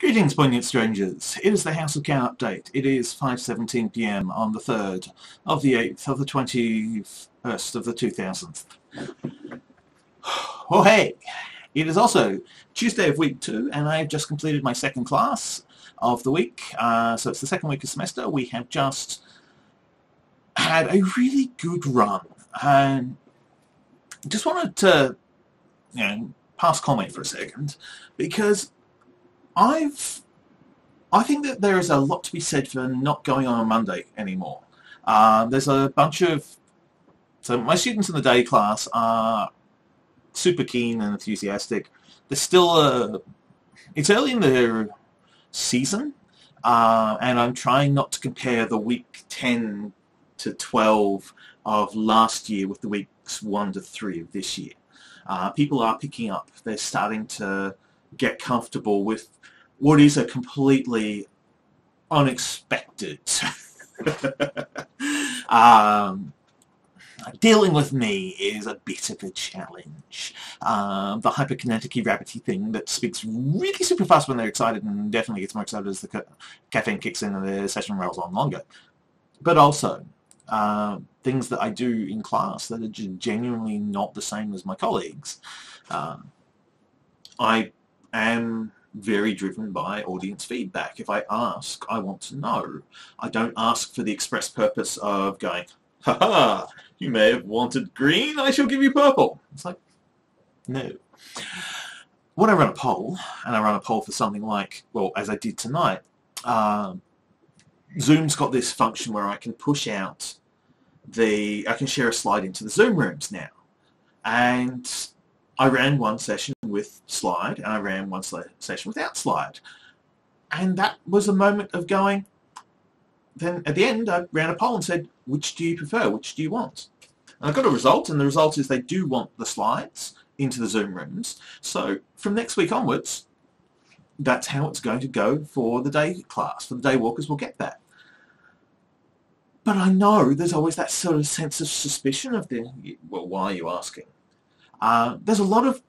Greetings, poignant strangers. It is the House of Catte update. It is 5.17pm on the 3rd of the 8th of the 21st of the 2000th. Oh hey! It is also Tuesday of week 2 and I have just completed my second class of the week. Uh, so it's the second week of semester. We have just had a really good run and just wanted to you know, pass comment for a second because I've I think that there is a lot to be said for not going on a Monday anymore. Uh, there's a bunch of so my students in the day class are super keen and enthusiastic. There's still a it's early in the season, uh, and I'm trying not to compare the week 10 to 12 of last year with the weeks 1 to 3 of this year. Uh, people are picking up. They're starting to get comfortable with what is a completely unexpected um, dealing with me is a bit of a challenge. Um, the hyperkinetic rabbity thing that speaks really super fast when they're excited and definitely gets more excited as the ca caffeine kicks in and the session rolls on longer. But also, uh, things that I do in class that are genuinely not the same as my colleagues. Uh, I am very driven by audience feedback. If I ask, I want to know. I don't ask for the express purpose of going, ha ha, you may have wanted green, I shall give you purple. It's like, no. When I run a poll, and I run a poll for something like, well, as I did tonight, um, Zoom's got this function where I can push out the, I can share a slide into the Zoom rooms now. And I ran one session with slide and I ran one session without slide. And that was a moment of going, then at the end I ran a poll and said, which do you prefer, which do you want? And I got a result and the result is they do want the slides into the Zoom rooms. So from next week onwards, that's how it's going to go for the day class. For the day walkers, we'll get that. But I know there's always that sort of sense of suspicion of the, well, why are you asking? Uh, there's a lot of,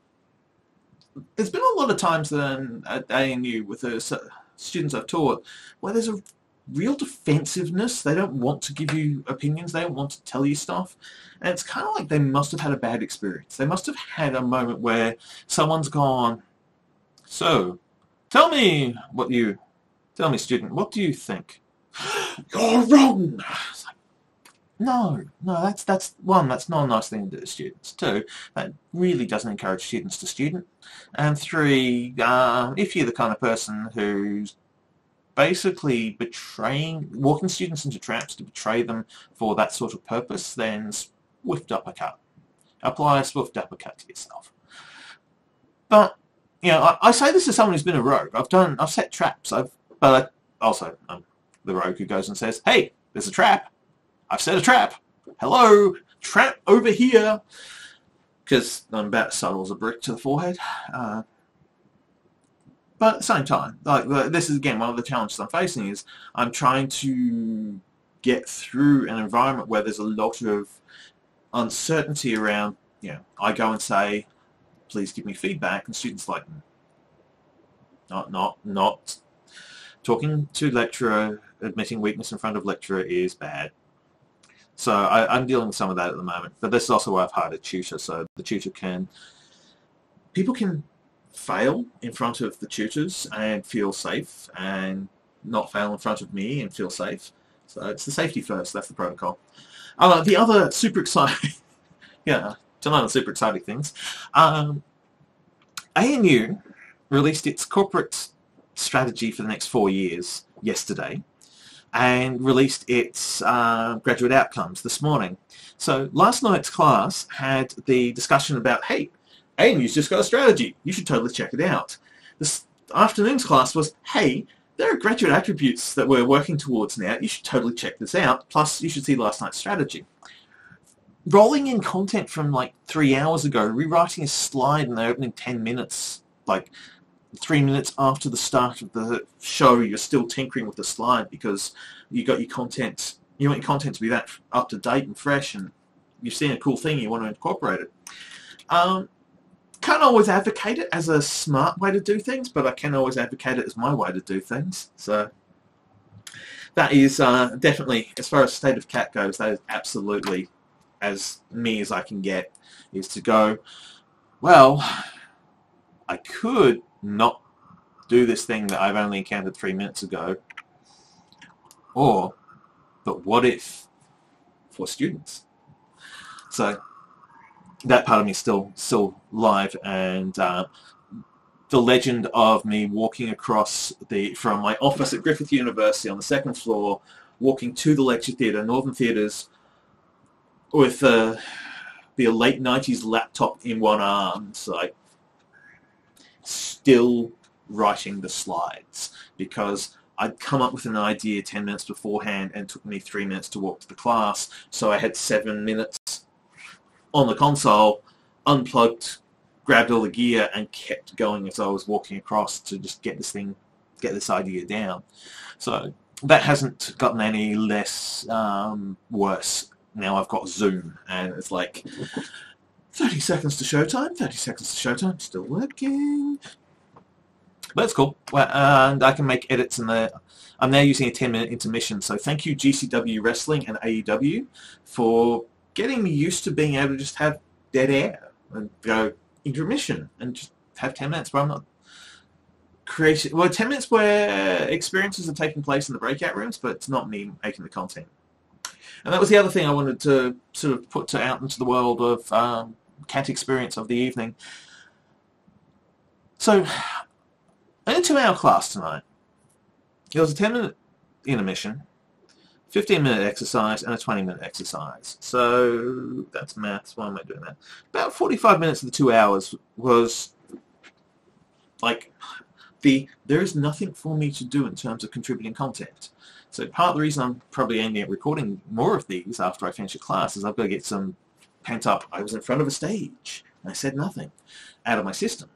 there's been a lot of times then um, at ANU with uh, the students I've taught where there's a real defensiveness. They don't want to give you opinions. They don't want to tell you stuff. And it's kind of like they must have had a bad experience. They must have had a moment where someone's gone, so, tell me what you, tell me student, what do you think? You're wrong! No, no, that's, that's, one, that's not a nice thing to do to students. Two, that really doesn't encourage students to student. And three, uh, if you're the kind of person who's basically betraying, walking students into traps to betray them for that sort of purpose, then swift uppercut. Apply a swift uppercut to yourself. But, you know, I, I say this as someone who's been a rogue. I've done, I've set traps. I've, but I, also, I'm the rogue who goes and says, hey, there's a trap. I've set a trap. Hello, trap over here. Because I'm about as subtle as a brick to the forehead. Uh, but at the same time, like this is again one of the challenges I'm facing is I'm trying to get through an environment where there's a lot of uncertainty around. You know, I go and say, "Please give me feedback," and students like, "Not, not, not." Talking to lecturer, admitting weakness in front of lecturer is bad. So I, am dealing with some of that at the moment. But this is also why I've hired a tutor, so the tutor can, people can fail in front of the tutors and feel safe and not fail in front of me and feel safe. So it's the safety first, that's the protocol. Uh, the other super exciting, yeah, tonight on super exciting things, um, ANU released its corporate strategy for the next four years yesterday and released its uh, graduate outcomes this morning. So last night's class had the discussion about, hey, ANU's just got a strategy. You should totally check it out. This afternoon's class was, hey, there are graduate attributes that we're working towards now. You should totally check this out. Plus, you should see last night's strategy. Rolling in content from like three hours ago, rewriting a slide in the opening 10 minutes, like three minutes after the start of the show, you're still tinkering with the slide because you got your content, you want your content to be that up to date and fresh and you've seen a cool thing, you want to incorporate it. Um, can't always advocate it as a smart way to do things, but I can always advocate it as my way to do things. So that is uh, definitely, as far as state of cat goes, that is absolutely as me as I can get, is to go, well, I could not do this thing that I've only encountered three minutes ago, or, but what if for students? So that part of me is still still live, and uh, the legend of me walking across the from my office at Griffith University on the second floor, walking to the lecture theatre, Northern Theatres, with uh, the late '90s laptop in one arm, so like still writing the slides because I'd come up with an idea 10 minutes beforehand and it took me three minutes to walk to the class, so I had seven minutes on the console, unplugged, grabbed all the gear, and kept going as I was walking across to just get this thing, get this idea down. So that hasn't gotten any less um, worse. Now I've got Zoom, and it's like 30 seconds to showtime, 30 seconds to showtime, still working. But it's cool, and I can make edits in there. I'm now using a 10 minute intermission, so thank you GCW Wrestling and AEW for getting me used to being able to just have dead air and go intermission and just have 10 minutes where I'm not creating, well 10 minutes where experiences are taking place in the breakout rooms but it's not me making the content. And that was the other thing I wanted to sort of put to, out into the world of um, cat experience of the evening. So, in a two-hour class tonight, it was a 10-minute intermission, 15 minute exercise and a 20 minute exercise. So that's maths. Why am I doing that? About 45 minutes of the two hours was like the there is nothing for me to do in terms of contributing content. So part of the reason I'm probably aiming at recording more of these after I finish a class is I've got to get some pent up, I was in front of a stage and I said nothing out of my system.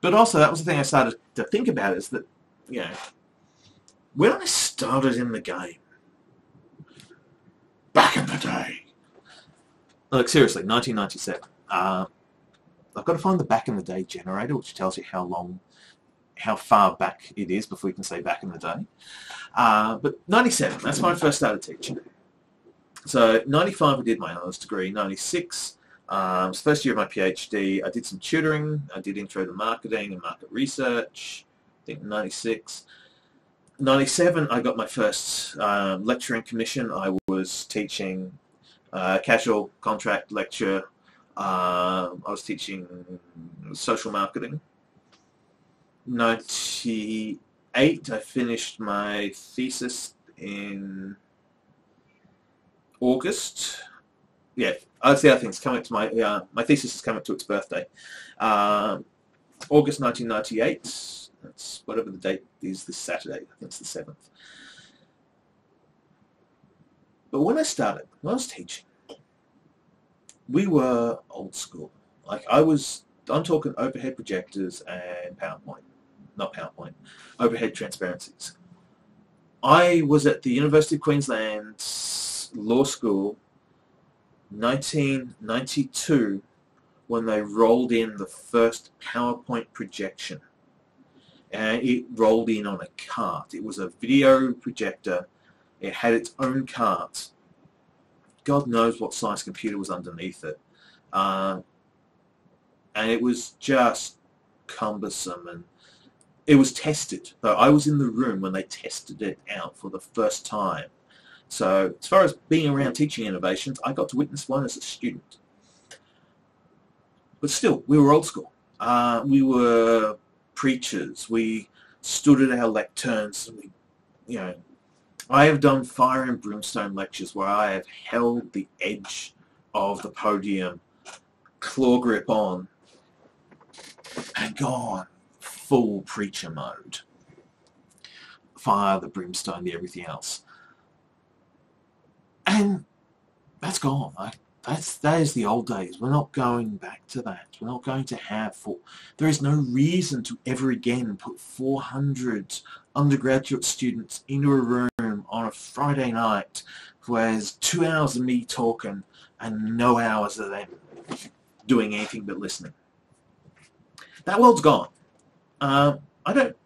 But also that was the thing I started to think about is that, you know, when I started in the game, back in the day. Look, seriously, 1997. Uh, I've got to find the back in the day generator, which tells you how long, how far back it is before you can say back in the day. Uh, but 97, that's when I first started teaching. So 95 I did my honours degree, 96 um, it's first year of my PhD. I did some tutoring. I did intro to marketing and market research. I think 96. 97, I got my first um, lecturing commission. I was teaching uh, casual contract lecture. Uh, I was teaching social marketing. 98, I finished my thesis in August. Yeah, that's the other thing. It's coming to my uh, my thesis is coming to its birthday. Um, August 1998. That's whatever the date is this Saturday. I think it's the 7th. But when I started, when I was teaching, we were old school. Like I was, I'm talking overhead projectors and PowerPoint, not PowerPoint, overhead transparencies. I was at the University of Queensland Law School 1992 when they rolled in the first PowerPoint projection and it rolled in on a cart. It was a video projector. It had its own cart. God knows what size computer was underneath it. Uh, and it was just cumbersome and it was tested. I was in the room when they tested it out for the first time. So as far as being around teaching innovations, I got to witness one as a student. But still, we were old school. Uh, we were preachers. We stood at our lecterns. And we, you know, I have done fire and brimstone lectures where I have held the edge of the podium, claw grip on, and gone full preacher mode. Fire, the brimstone, the everything else. And that's gone. That's that is the old days. We're not going back to that. We're not going to have four. There is no reason to ever again put 400 undergraduate students into a room on a Friday night where there's two hours of me talking and no hours of them doing anything but listening. that world's gone. Um, I don't.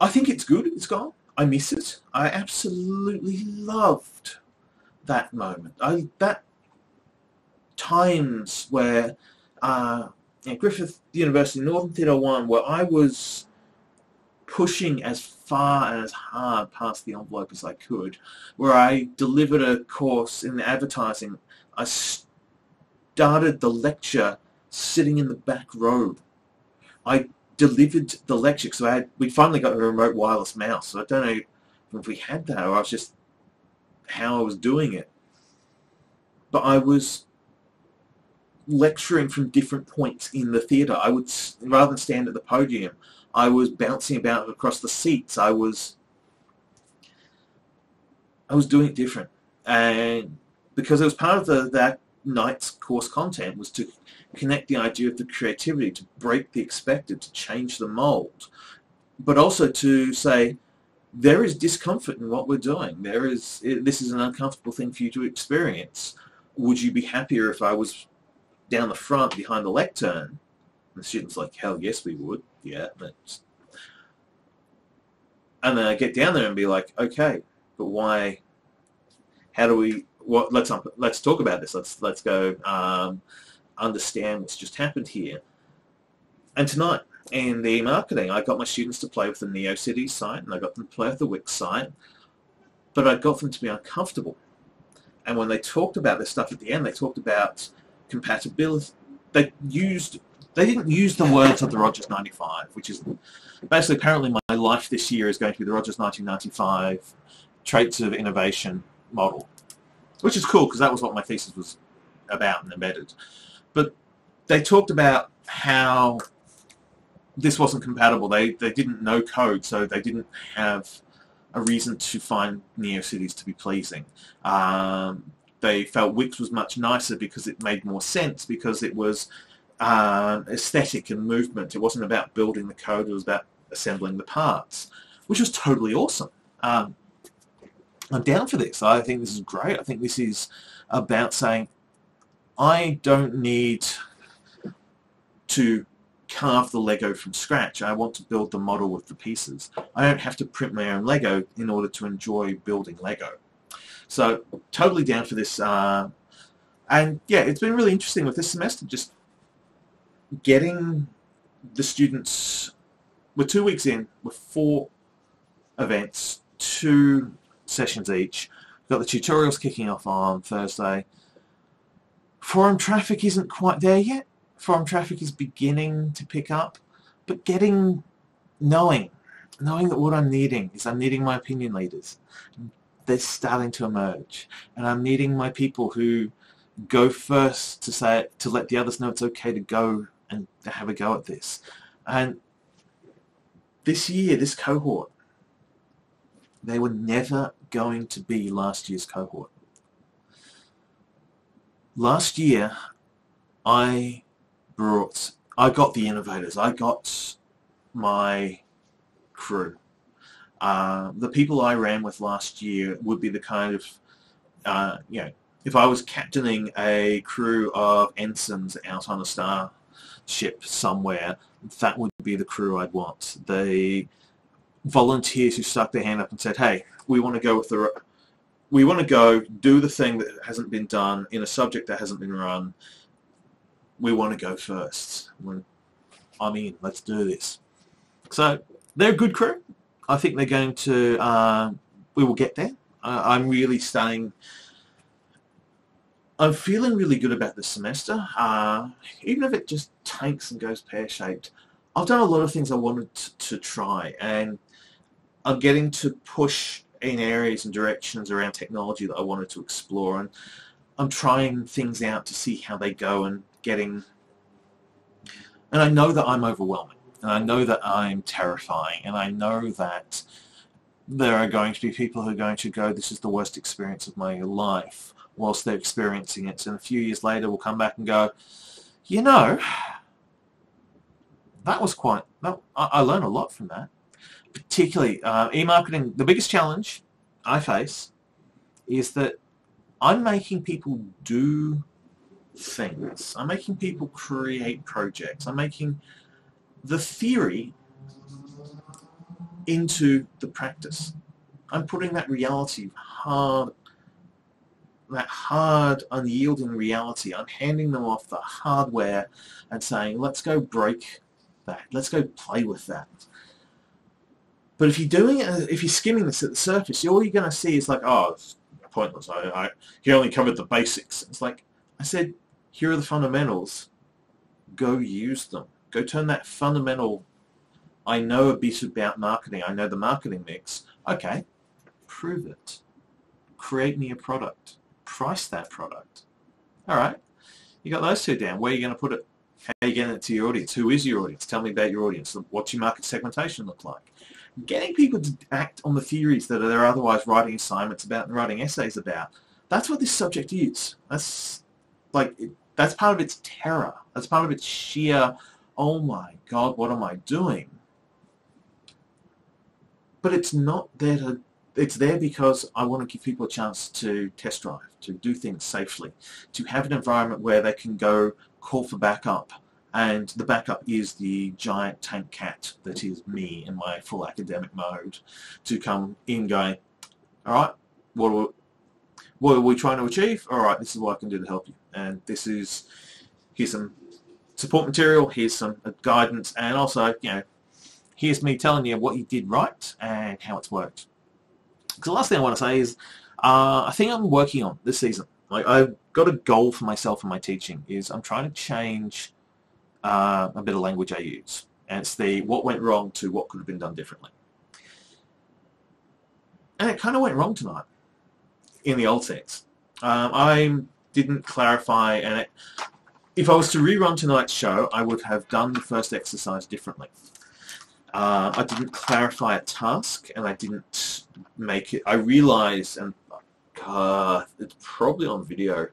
I think it's good. It's gone. I miss it. I absolutely loved that moment. I that times where uh, Griffith University Northern Theatre One, where I was pushing as far and as hard past the envelope as I could, where I delivered a course in advertising. I started the lecture sitting in the back row. I delivered the lecture because I had, we finally got a remote wireless mouse. So I don't know if we had that or I was just how I was doing it. But I was lecturing from different points in the theatre. I would, rather than stand at the podium, I was bouncing about across the seats. I was, I was doing it different. And because it was part of the, that night's course content was to connect the idea of the creativity, to break the expected, to change the mold, but also to say, there is discomfort in what we're doing. There is, this is an uncomfortable thing for you to experience. Would you be happier if I was down the front behind the lectern? And the student's like, hell yes, we would. Yeah. And then I get down there and be like, okay, but why, how do we, what, let's, let's talk about this. Let's, let's go, um, understand what's just happened here. And tonight in the marketing, I got my students to play with the Neo NeoCities site and I got them to play with the Wix site, but I got them to be uncomfortable. And when they talked about this stuff at the end, they talked about compatibility. They used they didn't use the words of the Rogers 95, which is basically apparently my life this year is going to be the Rogers 1995 traits of innovation model, which is cool because that was what my thesis was about and embedded. But they talked about how this wasn't compatible. They they didn't know code, so they didn't have a reason to find NeoCities to be pleasing. Um, they felt Wix was much nicer because it made more sense because it was uh, aesthetic and movement. It wasn't about building the code. It was about assembling the parts, which was totally awesome. Um, I'm down for this. I think this is great. I think this is about saying I don't need to carve the Lego from scratch. I want to build the model with the pieces. I don't have to print my own Lego in order to enjoy building Lego. So totally down for this. Uh, and yeah, it's been really interesting with this semester, just getting the students, we're two weeks in, with four events, two sessions each. We've got the tutorials kicking off on Thursday. Forum traffic isn't quite there yet. Forum traffic is beginning to pick up, but getting, knowing, knowing that what I'm needing is I'm needing my opinion leaders. They're starting to emerge, and I'm needing my people who go first to say to let the others know it's okay to go and have a go at this. And this year, this cohort, they were never going to be last year's cohort last year I brought, I got the innovators, I got my crew. Uh, the people I ran with last year would be the kind of, uh, you know, if I was captaining a crew of ensigns out on a star ship somewhere, that would be the crew I'd want. The volunteers who stuck their hand up and said, hey, we want to go with the we want to go do the thing that hasn't been done in a subject that hasn't been run. We want to go first. I mean, let's do this. So they're a good crew. I think they're going to. Uh, we will get there. Uh, I'm really starting. I'm feeling really good about this semester. Uh, even if it just tanks and goes pear-shaped, I've done a lot of things I wanted to, to try, and I'm getting to push in areas and directions around technology that I wanted to explore and I'm trying things out to see how they go and getting and I know that I'm overwhelming and I know that I'm terrifying and I know that there are going to be people who are going to go this is the worst experience of my life whilst they're experiencing it. And a few years later we'll come back and go you know that was quite that, I, I learned a lot from that particularly uh, e-marketing, the biggest challenge I face is that I'm making people do things. I'm making people create projects. I'm making the theory into the practice. I'm putting that reality hard, that hard, unyielding reality. I'm handing them off the hardware and saying, let's go break that. Let's go play with that. But if you're doing it, if you're skimming this at the surface, all you're going to see is like, oh, it's pointless. I, I, he only covered the basics. It's like, I said, here are the fundamentals. Go use them. Go turn that fundamental, I know a bit about marketing. I know the marketing mix. Okay, prove it. Create me a product. Price that product. All right. You got those two down. Where are you going to put it? How are you getting it to your audience? Who is your audience? Tell me about your audience. What's your market segmentation look like? Getting people to act on the theories that they're otherwise writing assignments about and writing essays about. That's what this subject is. That's like that's part of its terror. That's part of its sheer, oh my God, what am I doing? But it's not there to it's there because I want to give people a chance to test drive, to do things safely, to have an environment where they can go call for backup, and the backup is the giant tank cat that is me in my full academic mode, to come in going, all right, what are we, what are we trying to achieve? All right, this is what I can do to help you, and this is, here's some support material, here's some guidance, and also, you know, here's me telling you what you did right and how it's worked. So the last thing I want to say is, uh, I think I'm working on this season. Like I've got a goal for myself in my teaching is I'm trying to change uh, a bit of language I use. And it's the what went wrong to what could have been done differently. And it kind of went wrong tonight in the old sense. Um, I didn't clarify, and it, if I was to rerun tonight's show, I would have done the first exercise differently. Uh, I didn't clarify a task, and I didn't make it. I realized, and uh, it's probably on video.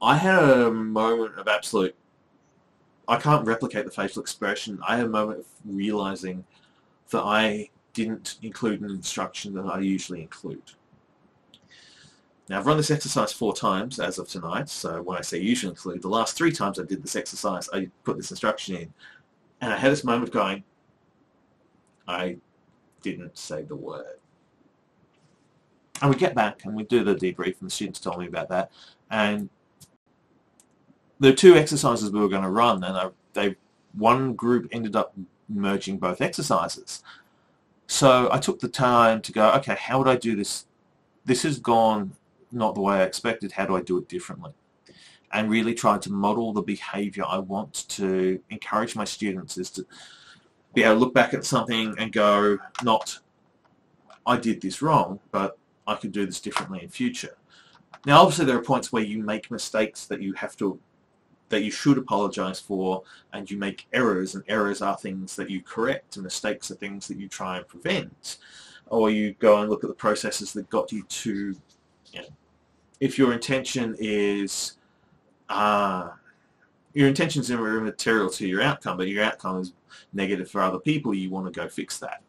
I had a moment of absolute. I can't replicate the facial expression. I had a moment of realizing that I didn't include an instruction that I usually include. Now I've run this exercise four times as of tonight, so when I say usually include, the last three times I did this exercise, I put this instruction in, and I had this moment of going, I didn't say the word. And we get back and we do the debrief, and the students told me about that. And the two exercises we were going to run, and I, they one group ended up merging both exercises. So I took the time to go, okay, how would I do this? This has gone not the way I expected. How do I do it differently? And really try to model the behavior I want to encourage my students is to be able to look back at something and go, not, I did this wrong, but I could do this differently in future. Now, obviously, there are points where you make mistakes that you have to, that you should apologize for, and you make errors, and errors are things that you correct, and mistakes are things that you try and prevent. Or you go and look at the processes that got you to, you know, if your intention is, uh, your intentions are immaterial to your outcome, but your outcome is negative for other people, you want to go fix that.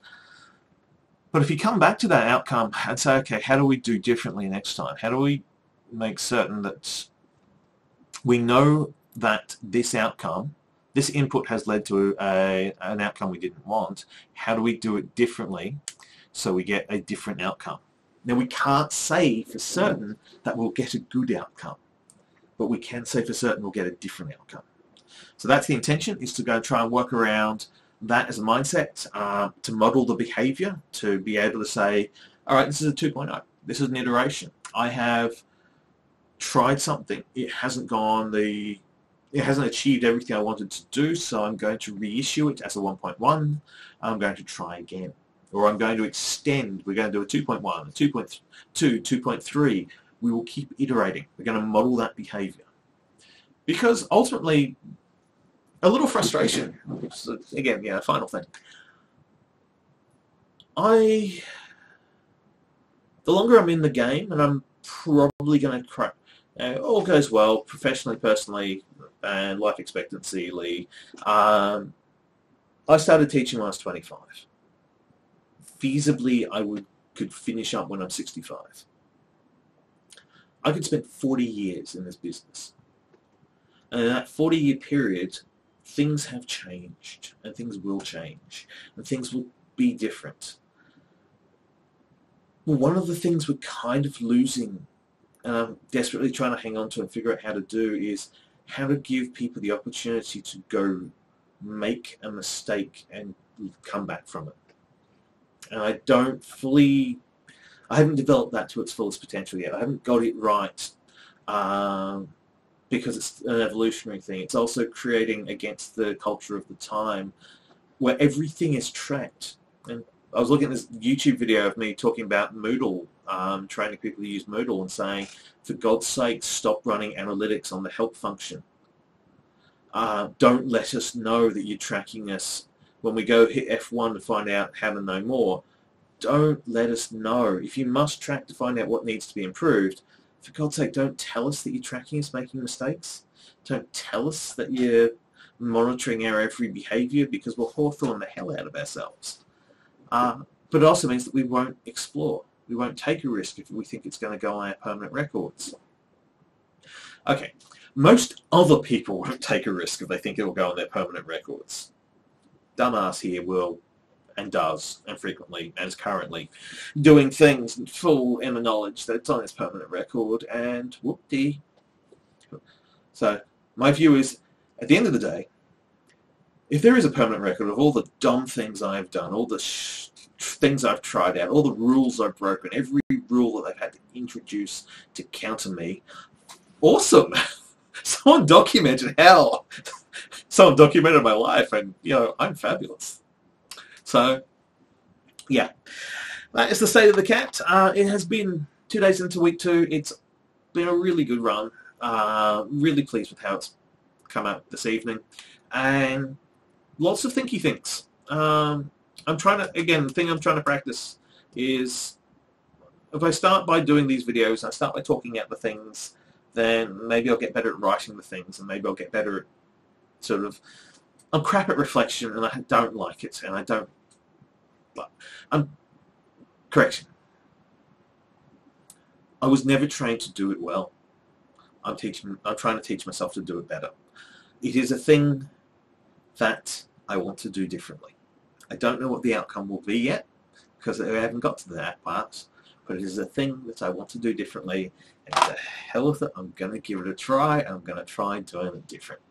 But if you come back to that outcome and say, okay, how do we do differently next time? How do we make certain that we know that this outcome, this input has led to a, an outcome we didn't want. How do we do it differently so we get a different outcome? Now we can't say for certain that we'll get a good outcome, but we can say for certain we'll get a different outcome. So that's the intention, is to go try and work around that as a mindset, uh, to model the behavior, to be able to say, all right, this is a 2.0. This is an iteration. I have tried something. It hasn't gone the, it hasn't achieved everything I wanted to do, so I'm going to reissue it as a 1.1. I'm going to try again. Or I'm going to extend. We're going to do a 2.1, a 2.2, 2.3. We will keep iterating. We're going to model that behavior. Because ultimately, a little frustration. Again, yeah, final thing. I, the longer I'm in the game, and I'm probably going to crack, uh, all goes well, professionally, personally, and life expectancy. Um, I started teaching when I was 25. Feasibly, I would could finish up when I'm 65. I could spend 40 years in this business. And in that 40 year period, things have changed and things will change and things will be different. Well, one of the things we're kind of losing and I'm desperately trying to hang on to and figure out how to do is how to give people the opportunity to go make a mistake and come back from it. And I don't fully, I haven't developed that to its fullest potential yet. I haven't got it right um, because it's an evolutionary thing. It's also creating against the culture of the time where everything is tracked. And I was looking at this YouTube video of me talking about Moodle, um, training people to use Moodle and saying, for God's sake, stop running analytics on the help function. Uh, don't let us know that you're tracking us when we go hit F1 to find out how to know more. Don't let us know. If you must track to find out what needs to be improved, for God's sake, don't tell us that you're tracking us making mistakes. Don't tell us that you're monitoring our every behavior because we'll Hawthorne the hell out of ourselves. Uh, but it also means that we won't explore. We won't take a risk if we think it's going to go on our permanent records. Okay, most other people won't take a risk if they think it will go on their permanent records. Dumbass here will and does, and frequently, and is currently, doing things full in the knowledge that it's on its permanent record, and whoop-dee. So, my view is, at the end of the day, if there is a permanent record of all the dumb things I've done, all the things I've tried out, all the rules I've broken, every rule that they've had to introduce to counter me, awesome! Someone documented hell. Someone documented my life, and you know I'm fabulous. So, yeah, that is the state of the cat. Uh, it has been two days into week two. It's been a really good run. Uh, really pleased with how it's come out this evening, and lots of thinky things. Um, I'm trying to, again, the thing I'm trying to practice is if I start by doing these videos, I start by talking out the things, then maybe I'll get better at writing the things, and maybe I'll get better at sort of, I'm crap at reflection, and I don't like it, and I don't, but I'm, correction. I was never trained to do it well. I'm teaching, I'm trying to teach myself to do it better. It is a thing that I want to do differently. I don't know what the outcome will be yet because I haven't got to that part, but it is a thing that I want to do differently and the hell with it, I'm going to give it a try I'm going to try doing it different.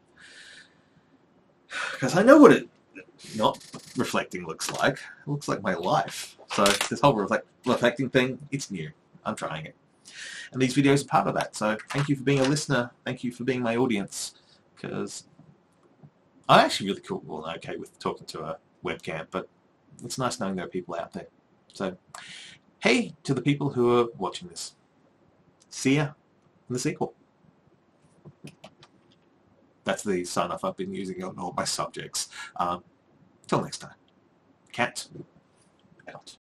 Because I know what it not reflecting looks like. It looks like my life. So this whole reflect, reflecting thing, it's new. I'm trying it. And these videos are part of that. So thank you for being a listener. Thank you for being my audience. Because I'm actually really cool, well, okay with talking to a webcam, but it's nice knowing there are people out there. So, hey to the people who are watching this. See ya in the sequel. That's the sign-off I've been using on all my subjects. Um, till next time. Cat out.